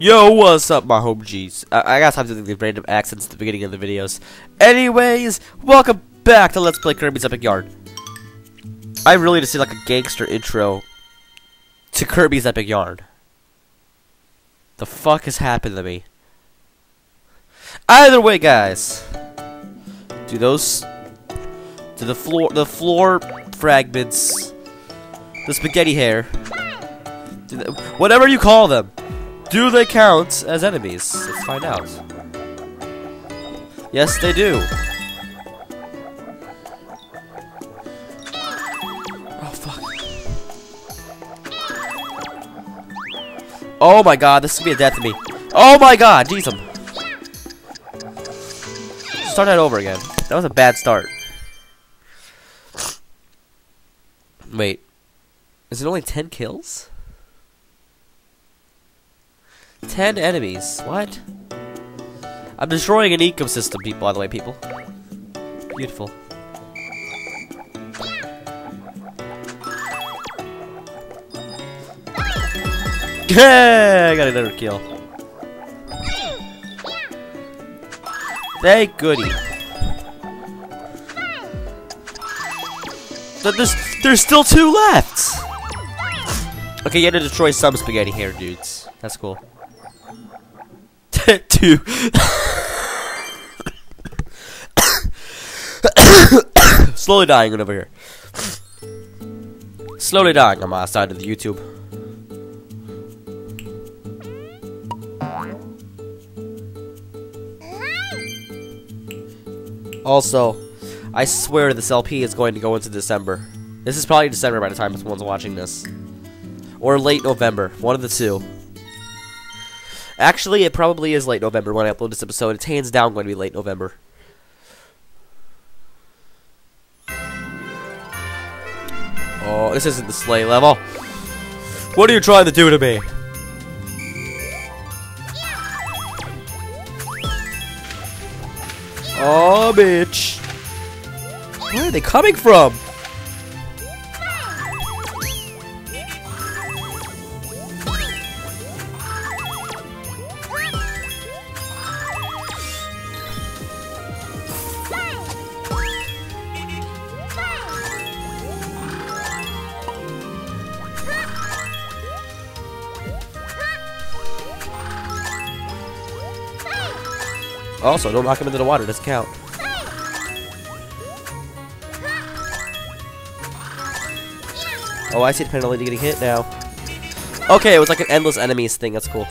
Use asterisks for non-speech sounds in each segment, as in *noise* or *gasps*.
Yo, what's up, my home G's? I, I got time to do the random accents at the beginning of the videos. Anyways, welcome back to Let's Play Kirby's Epic Yarn. I really just see like a gangster intro to Kirby's Epic Yarn. The fuck has happened to me? Either way, guys, do those, do the floor, the floor fragments, the spaghetti hair, the, whatever you call them. Do they count as enemies? Let's find out. Yes, they do. Oh, fuck. Oh my god, this is gonna be a death to me. Oh my god, jeez. -um. Start that over again. That was a bad start. Wait. Is it only 10 kills? 10 enemies. What? I'm destroying an ecosystem, people, by the way, people. Beautiful. Yeah, I got another kill. Thank goody. But there's there's still two left. Okay, you had to destroy some spaghetti here, dudes. That's cool. *laughs* two. *coughs* Slowly dying over here. Slowly dying on my side of the YouTube. Also, I swear this LP is going to go into December. This is probably December by the time someone's watching this. Or late November. One of the two. Actually, it probably is late November when I upload this episode. It's hands down going to be late November. Oh, this isn't the sleigh level. What are you trying to do to me? Oh, bitch. Where are they coming from? Also, don't knock him into the water. Doesn't count. Oh, I see the penalty getting hit now. Okay, it was like an endless enemies thing. That's cool.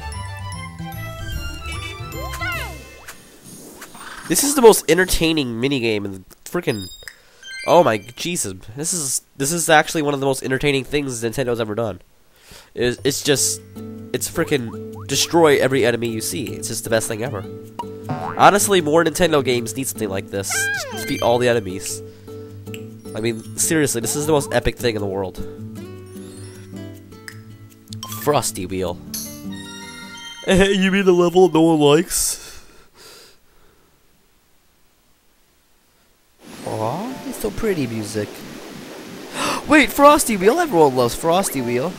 This is the most entertaining minigame in the freaking. Oh my Jesus! This is this is actually one of the most entertaining things Nintendo's ever done. It's, it's just it's freaking destroy every enemy you see. It's just the best thing ever. Honestly, more Nintendo games need something like this. Just defeat all the enemies. I mean, seriously, this is the most epic thing in the world. Frosty Wheel. *laughs* You mean the level no one likes? Aw, it's so pretty music. *gasps* Wait, Frosty Wheel? Everyone loves Frosty Wheel.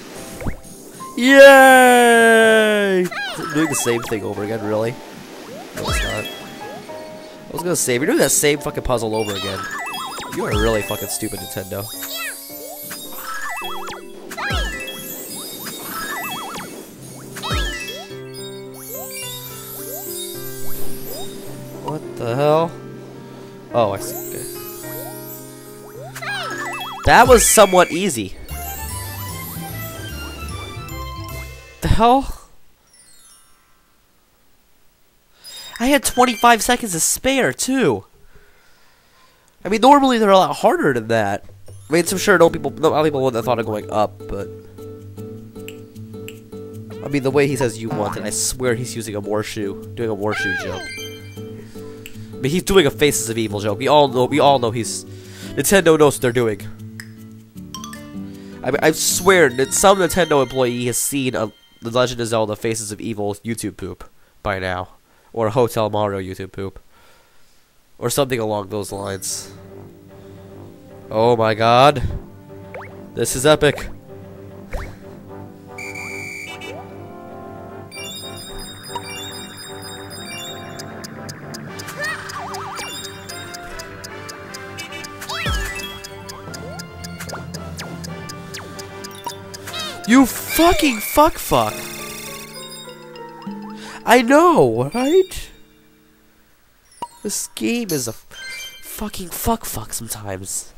Yay! Doing the same thing over again, really? I was gonna if you're doing that same fucking puzzle over again, you are really fucking stupid, Nintendo. What the hell? Oh, I see. That was somewhat easy. The hell? I had 25 seconds to spare, too. I mean, normally they're a lot harder than that. I mean, I'm sure no people, no people wouldn't have thought of going up, but... I mean, the way he says you want it, I swear he's using a Warshoe, doing a Warshoe joke. I mean, he's doing a Faces of Evil joke. We all know, we all know he's... Nintendo knows what they're doing. I mean, I swear that some Nintendo employee has seen a The Legend of Zelda Faces of Evil YouTube poop by now or Hotel Mario YouTube poop. Or something along those lines. Oh my god. This is epic. You fucking fuck fuck. I know, right? This game is a fucking fuck fuck sometimes.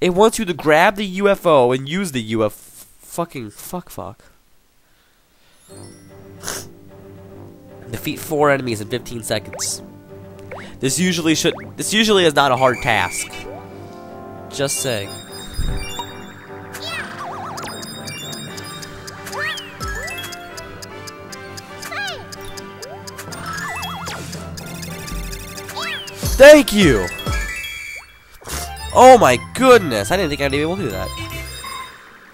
It wants you to grab the UFO and use the UFO. Fucking fuck fuck. *laughs* Defeat four enemies in 15 seconds. This usually should. This usually is not a hard task. Just saying. Thank you! Oh my goodness, I didn't think I'd be able to do that.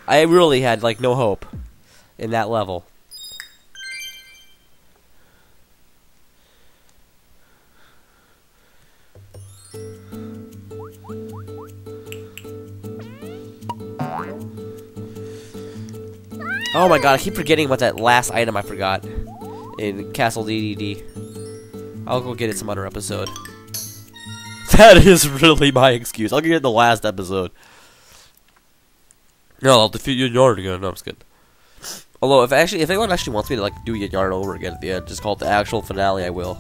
I really had, like, no hope in that level. Oh my god, I keep forgetting about that last item I forgot in Castle DDD. I'll go get it some other episode. *laughs* That is really my excuse. I'll get it in the last episode. No, I'll defeat Yin-Yarn again. No, I'm just kidding. Although, if actually, if anyone actually wants me to like do yard over again at the end, just call it the actual finale, I will.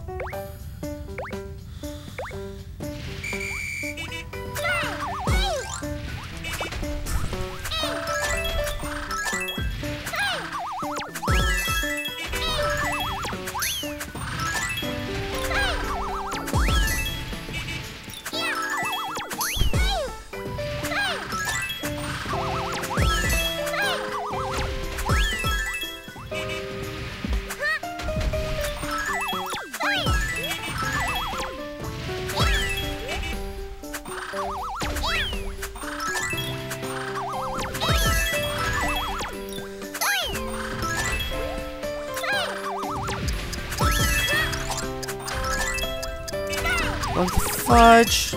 Fudge?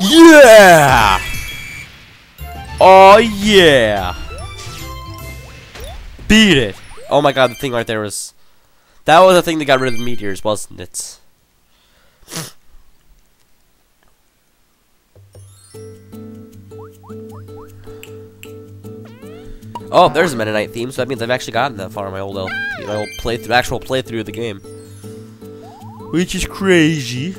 Yeah! Oh yeah! Beat it! Oh my god, the thing right there was... That was the thing that got rid of the meteors, wasn't it? Oh, there's a Knight theme, so that means I've actually gotten that far in my old my old playthrough, actual playthrough of the game. Which is crazy.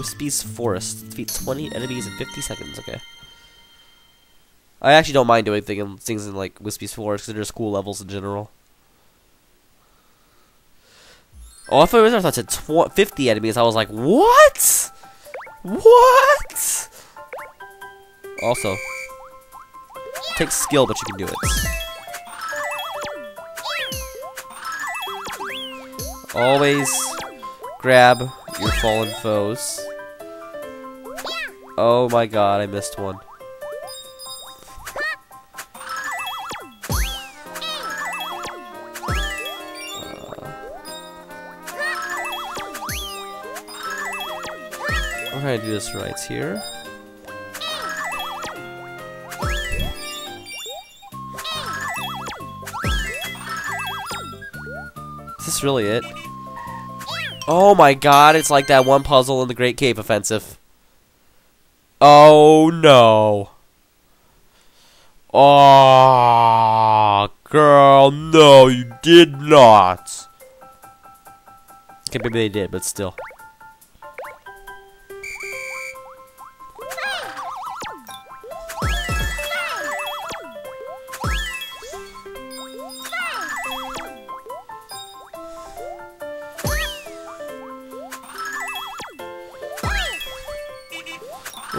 Whispy's Forest. Defeat 20 enemies in 50 seconds, okay. I actually don't mind doing things, things in like Whispy's Forest because they're just cool levels in general. Oh, I thought it was at 50 enemies. I was like, what? What? Also, takes skill, but you can do it. Always grab your fallen foes. Oh my god, I missed one. Uh, we're gonna do this right here. Is this really it? Oh my god, it's like that one puzzle in the Great Cave Offensive. Oh no. Oh, girl, no, you did not. Okay, maybe they did, but still.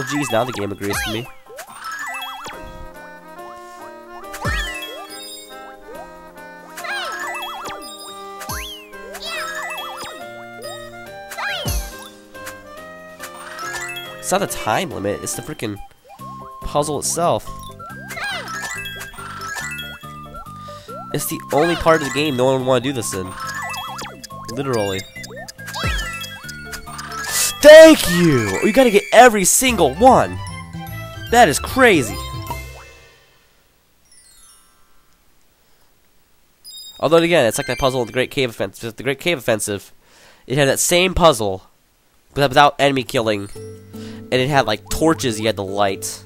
Well, geez, now the game agrees with me. It's not the time limit, it's the freaking puzzle itself. It's the only part of the game no one would want to do this in. Literally. Thank you! Oh, you gotta get every single one! That is crazy! Although again, it's like that puzzle in the Great Cave Offensive. The Great Cave Offensive, it had that same puzzle, but without enemy killing, and it had like torches you had to light,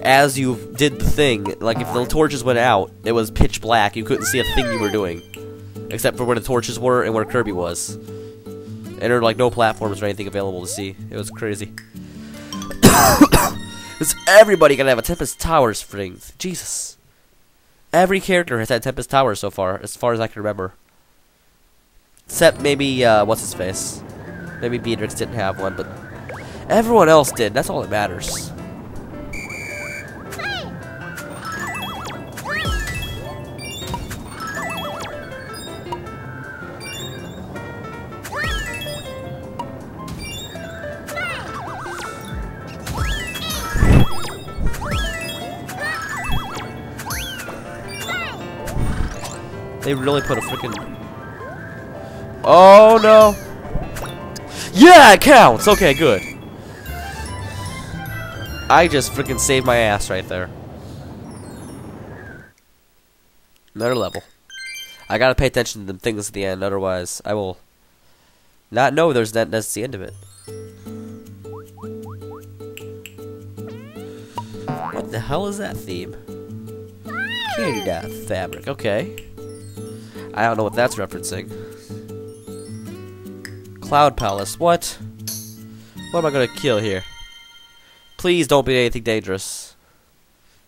as you did the thing, like if the torches went out, it was pitch black. You couldn't see a thing you were doing, except for where the torches were and where Kirby was. And there were like no platforms or anything available to see. It was crazy. *coughs* Is everybody gonna have a Tempest Towers thing. Jesus. Every character has had Tempest Towers so far, as far as I can remember. Except maybe, uh, what's his face? Maybe Beadrix didn't have one, but everyone else did. That's all that matters. They really put a freaking. Oh no! Yeah, it counts! Okay, good. I just freaking saved my ass right there. Another level. I gotta pay attention to the things at the end, otherwise I will not know there's that that's the end of it. What the hell is that theme? Candy Death Fabric, okay. I don't know what that's referencing. Cloud Palace, what? What am I gonna kill here? Please don't be anything dangerous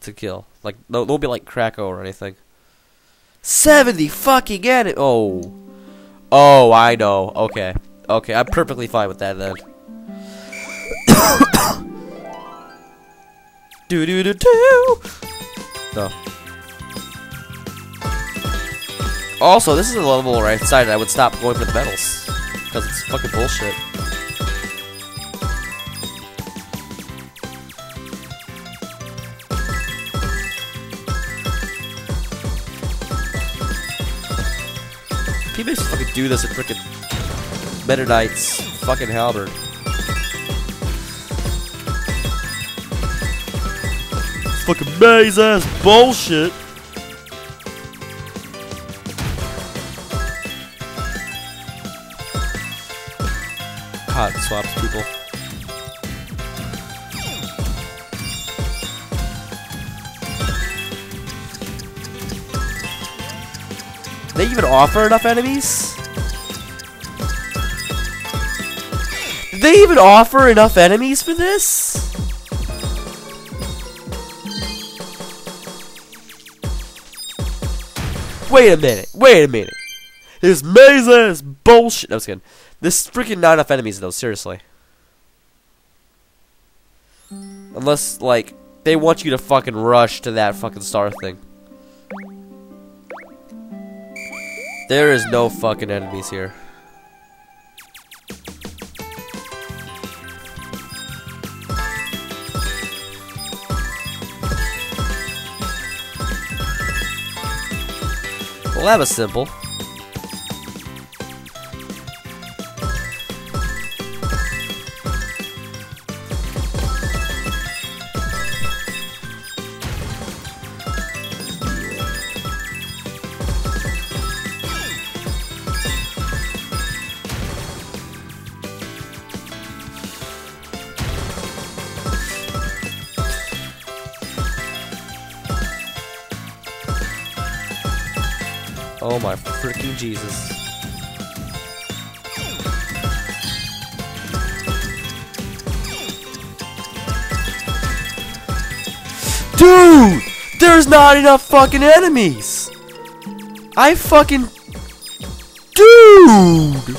to kill. Like, don't be like Kracko or anything. 70 fucking it! Oh. Oh, I know. Okay. Okay, I'm perfectly fine with that then. *coughs* do do do do! No. Also, this is a level where I decided I would stop going for the medals. Because it's fucking bullshit. People to fucking do this at frickin' Knight's fucking halberd. Fucking maze ass bullshit. Swaps people. They even offer enough enemies? Did they even offer enough enemies for this? Wait a minute. Wait a minute. This maze ass bullshit. No, I was kidding. This freaking not enough enemies though, seriously. Unless, like, they want you to fucking rush to that fucking star thing. There is no fucking enemies here. Well, that was simple. Oh my freaking Jesus. Dude! There's not enough fucking enemies! I fucking... Dude!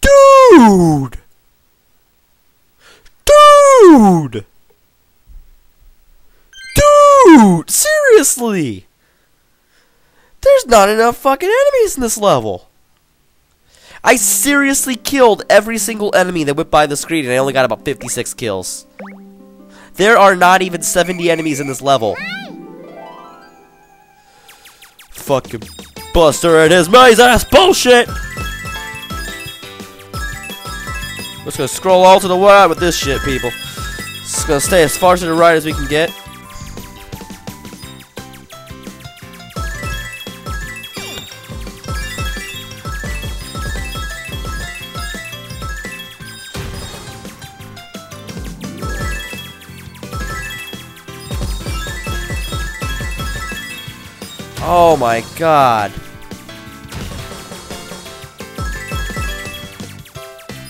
Dude! Dude! Dude! Seriously! There's not enough fucking enemies in this level. I seriously killed every single enemy that went by the screen and I only got about 56 kills. There are not even 70 enemies in this level. Fucking Buster and his maze ass bullshit! Let's go scroll all to the right with this shit, people. Just gonna stay as far to the right as we can get. Oh my god.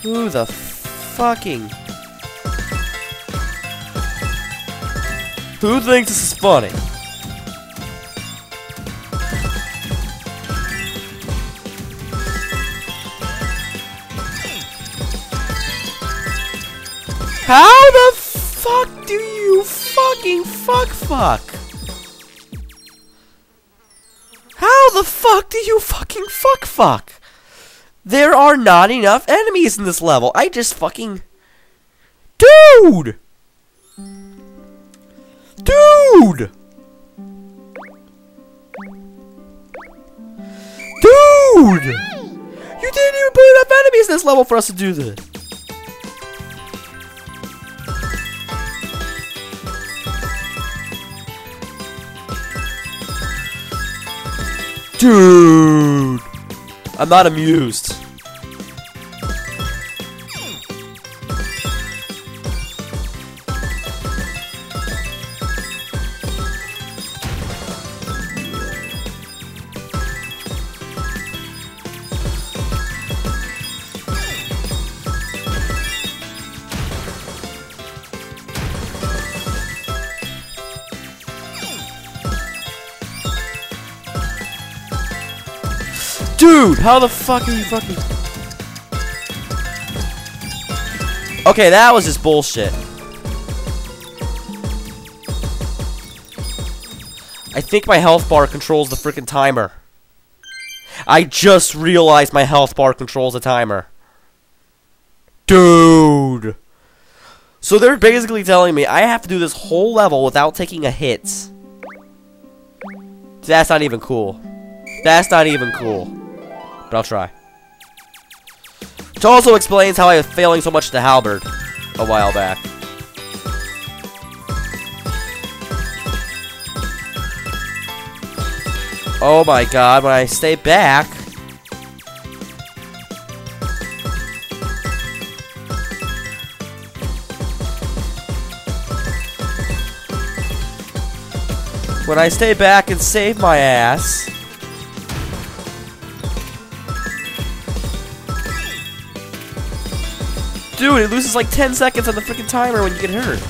Who the fucking... Who thinks this is funny? How the fuck do you fucking fuck fuck? Fuck do you fucking fuck fuck? There are not enough enemies in this level. I just fucking... Dude! Dude! Dude! You didn't even put enough enemies in this level for us to do this. Dude! I'm not amused. Dude, how the fuck are you fucking... Okay, that was just bullshit. I think my health bar controls the freaking timer. I just realized my health bar controls the timer. Dude. So they're basically telling me I have to do this whole level without taking a hit. That's not even cool. That's not even cool. But I'll try. Which also explains how I was failing so much to Halberd a while back. Oh my god, when I stay back... When I stay back and save my ass... Dude, it loses like 10 seconds on the freaking timer when you get hurt.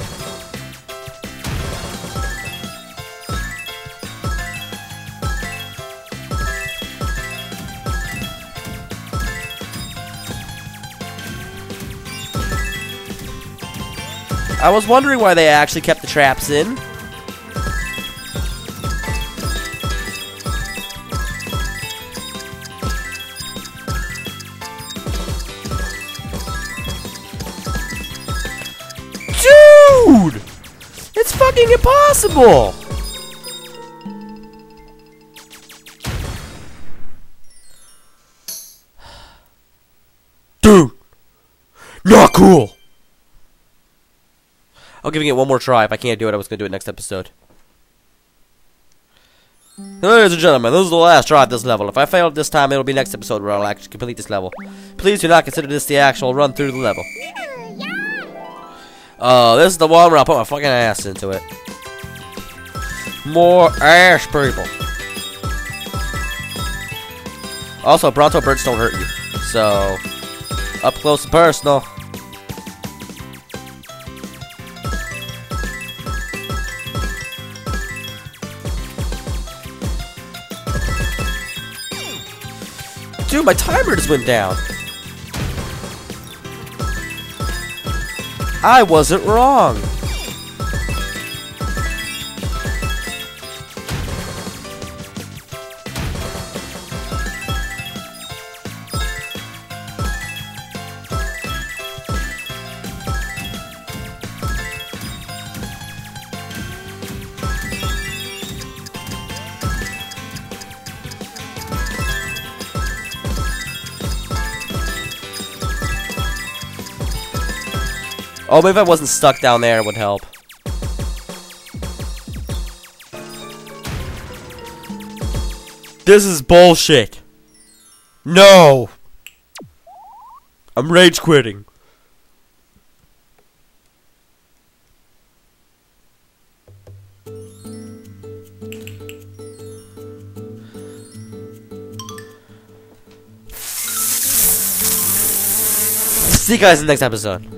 I was wondering why they actually kept the traps in. Fucking impossible! Dude! Not cool! I'm giving it one more try. If I can't do it, I was going to do it next episode. Ladies and gentlemen, this is the last try at this level. If I fail this time, it'll be next episode where I'll actually complete this level. Please do not consider this the actual run through the level. Oh, this is the one where I'll put my fucking ass into it. More ass, people. Also, Bronto Burts don't hurt you. So, up close and personal. Dude, my timer just went down. I wasn't wrong. Oh, maybe I wasn't stuck down there it would help. This is bullshit. No. I'm rage quitting. See you guys in the next episode.